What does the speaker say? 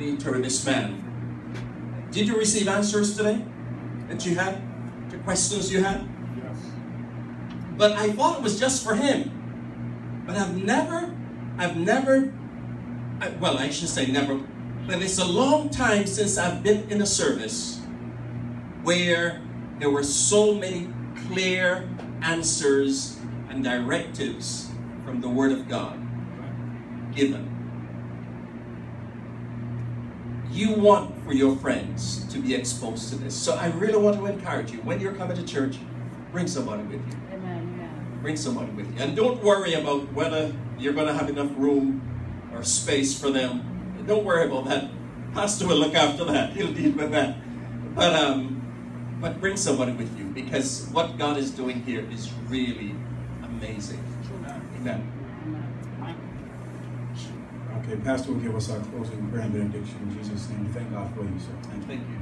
to this man. Did you receive answers today that you had? The questions you had? Yes. But I thought it was just for him. But I've never, I've never, I, well, I should say never, but it's a long time since I've been in a service where there were so many clear answers and directives from the Word of God given. You want for your friends to be exposed to this. So I really want to encourage you when you're coming to church, bring somebody with you. Amen. Yeah. Bring somebody with you. And don't worry about whether you're going to have enough room or space for them. Don't worry about that. Pastor will look after that. He'll deal with that. But um, but bring somebody with you because what God is doing here is really amazing. Amen. Okay, Pastor will give us our closing prayer and benediction in Jesus' name. Thank God for you, sir. And thank you.